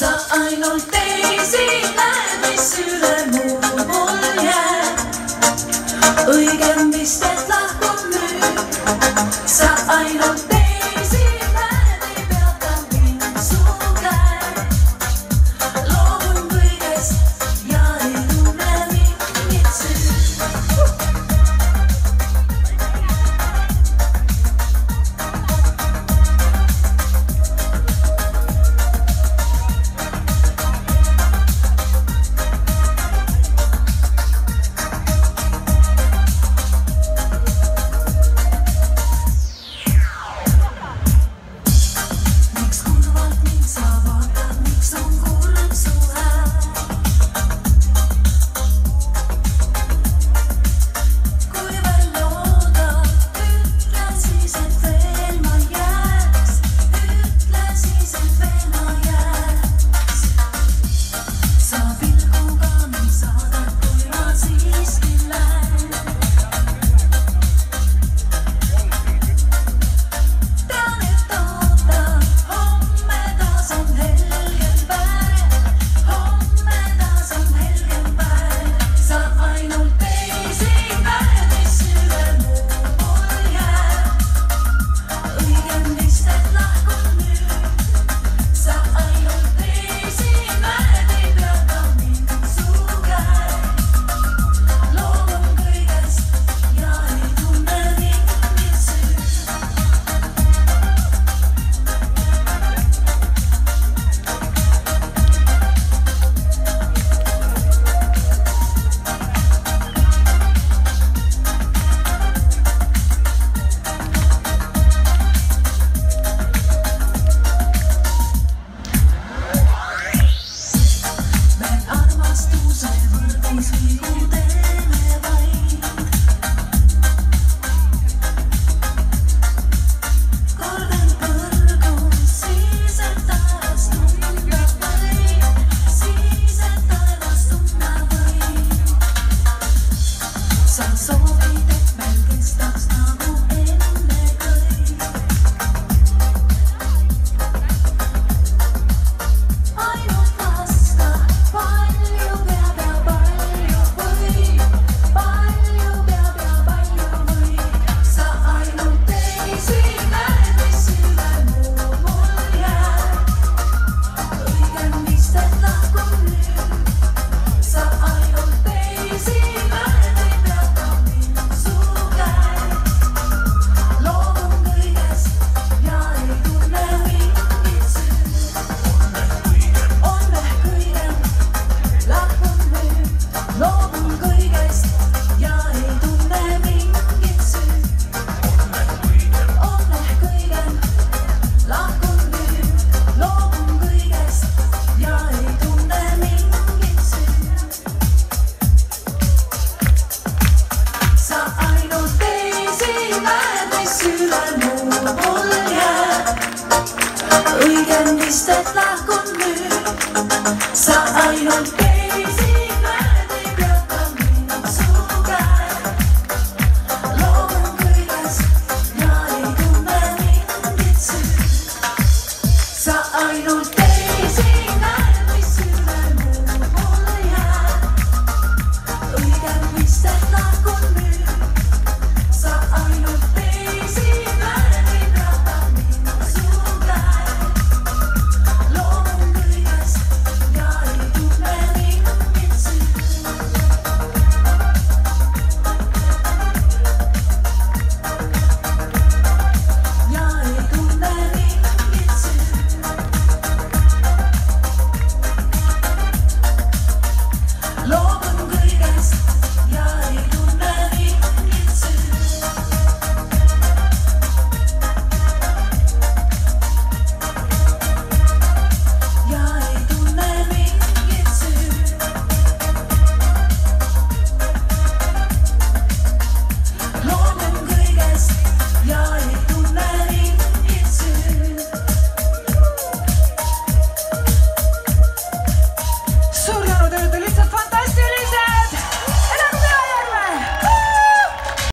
sa ainult teisi näed, mis üle muu mul jääb. õigem vist, et lahti. sydän mulla Yhden pistet lahkon ainoa